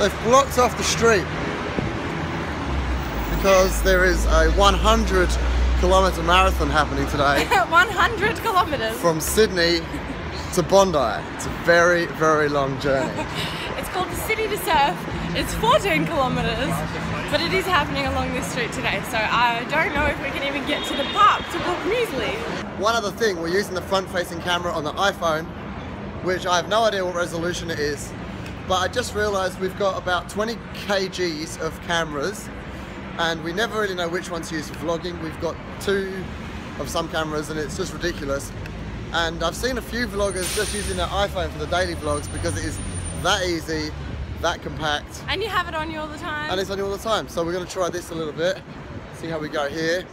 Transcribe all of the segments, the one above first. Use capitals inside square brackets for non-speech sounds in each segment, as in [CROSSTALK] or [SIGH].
They've blocked off the street because there is a 100 kilometre marathon happening today [LAUGHS] 100 kilometers. from Sydney to Bondi. It's a very, very long journey. [LAUGHS] It's called the City to Surf. It's 14 kilometers, but it is happening along this street today. So I don't know if we can even get to the park to book muesli. One other thing, we're using the front-facing camera on the iPhone, which I have no idea what resolution it is, but I just realised we've got about 20 kgs of cameras, and we never really know which one to use for vlogging. We've got two of some cameras, and it's just ridiculous. And I've seen a few vloggers just using their iPhone for the daily vlogs because it is that easy, that compact, And you have it on you all the time. and it's on you all the time. So we're going to try this a little bit, see how we go here,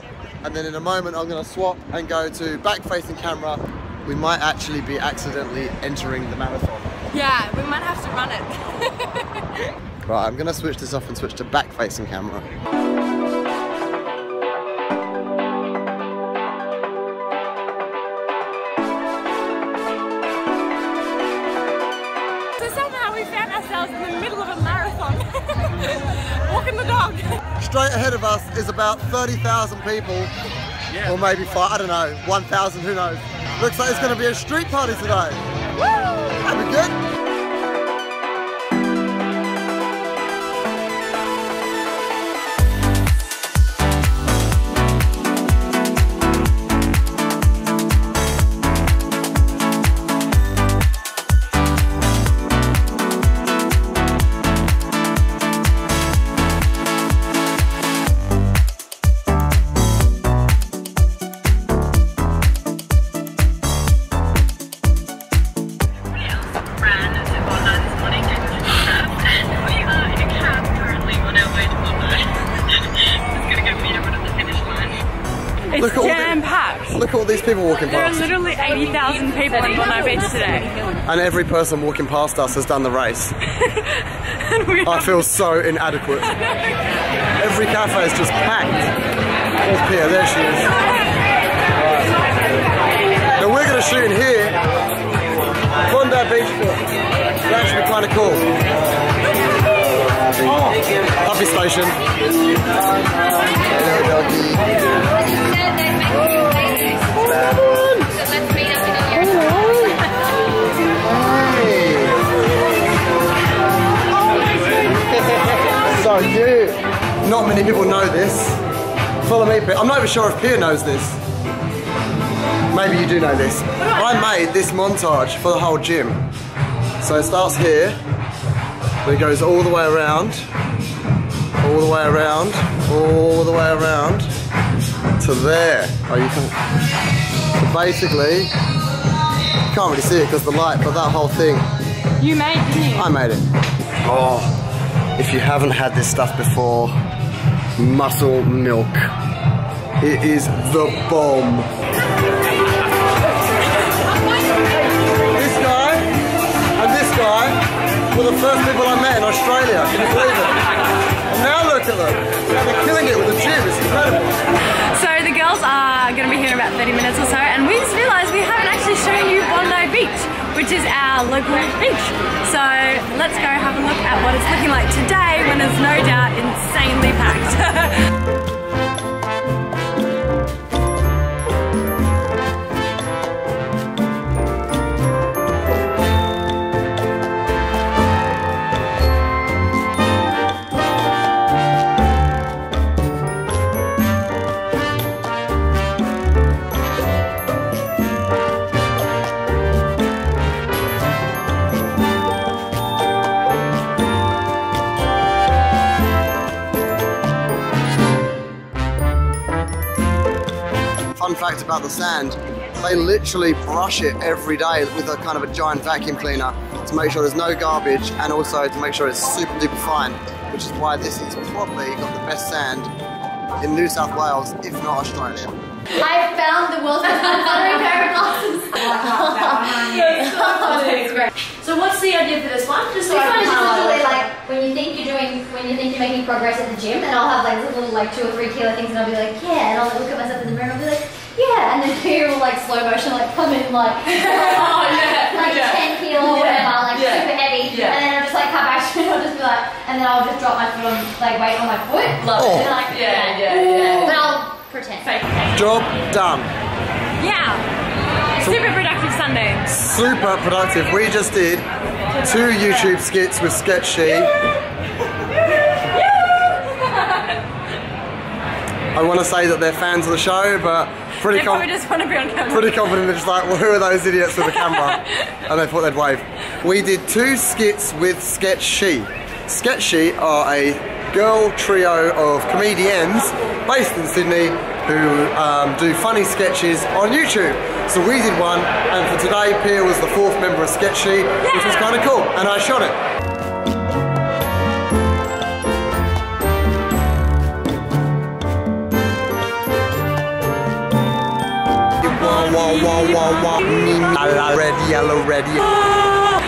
and then in a moment I'm going to swap and go to back-facing camera. We might actually be accidentally entering the marathon. Yeah, we might have to run it. [LAUGHS] Right, I'm going to switch this off and switch to back-facing camera. so somehow we found ourselves in the middle of a marathon. [LAUGHS] Walking the dog. Straight ahead of us is about 30,000 people, or maybe five, I don't know, 1,000, who knows. Looks like it's going to be a street party today. Good. It's Look at all the- jam packed. Look at all these people walking past us. There are literally 80,000 people in Bondi Beach today. And every person walking past us has done the race. [LAUGHS] I feel so inadequate. Every cafe is just packed. There's Pia, there she is. Right. Now we're going to shoot in here. Bondi Beach. It'll actually be kind of cool. Puppy station. Hello, doggy. Not many people know this. Follow me, Pia. I'm not even sure if Pia knows this. Maybe you do know this. I made this montage for the whole gym. So it starts here, but it goes all the way around, all the way around, all the way around to there. Oh, you can. So basically, you can't really see it because the light, but that whole thing, You made, didn't you? I made it. Oh, if you haven't had this stuff before, muscle milk. It is the bomb. This guy and this guy were the first people I met in Australia. Can you believe it? And now look at them. They're killing it with the gym. It's incredible. So the girls are going to be here in about 30 minutes or so, and we just realised we haven't actually shown you Bondi Beach, which is our local beach. So let's go have a look at what it's looking like today when it's no doubt insanely packed. [LAUGHS] fact about the sand, they literally brush it every day with a kind of a giant vacuum cleaner to make sure there's no garbage and also to make sure it's super duper fine, which is why this is probably got the best sand in New South Wales, if not Australia. I found the world's most unflattering pair of glasses. [LAUGHS] That's great. So what's the idea for this one? Just so This I one is just literally it. like when you think you're doing, when you think you're making progress at the gym, and I'll have like little like two or three kilo things, and I'll be like, yeah, and I'll look at myself in the mirror, and I'll be like, yeah, and then here will like slow motion like come in like, [LAUGHS] Oh, yeah, like yeah. 10 kilo or Yeah, whatever, like yeah, super heavy, yeah. and then I'll just like come back to it, I'll just be like, and then I'll just drop my foot on, like weight on my foot. Love Oh. it. And, like, Yeah, yeah, yeah. But I'll pretend. Fake. Job done. Yeah. Super productive Sunday. Super productive. We just did two YouTube skits with Sketch She. I want to say that they're fans of the show, but pretty com- just want to be on camera. pretty confident they're just like, well, who are those idiots with the camera? [LAUGHS] and they thought they'd wave. We did two skits with Sketch She. Sketch She are a girl trio of comedians based in Sydney who um, do funny sketches on YouTube. So we did one, and for today, Pia was the fourth member of Sketch She, which was kind of cool, and I shot it. Wah, wah, wah, wah, wah. Me, me, la, Red, yellow, red, yellow.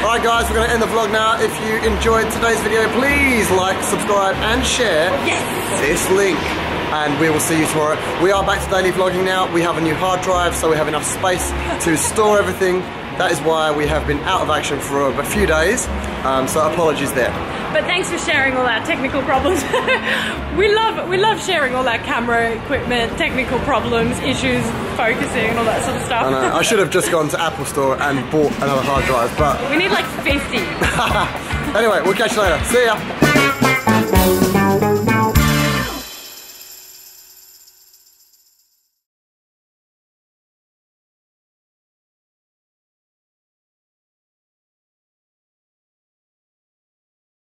Alright guys, we're going to end the vlog now. If you enjoyed today's video, please like, subscribe and share this link. And we will see you tomorrow. We are back to daily vlogging now. We have a new hard drive, so we have enough space to store everything. That is why we have been out of action for a few days. Um, so apologies there. But thanks for sharing all our technical problems. [LAUGHS] we love we love sharing all our camera equipment, technical problems, issues, focusing, and all that sort of stuff. I know. I should have just gone to Apple Store and bought another hard drive, but we need like 50. [LAUGHS] anyway, we'll catch you later. See ya.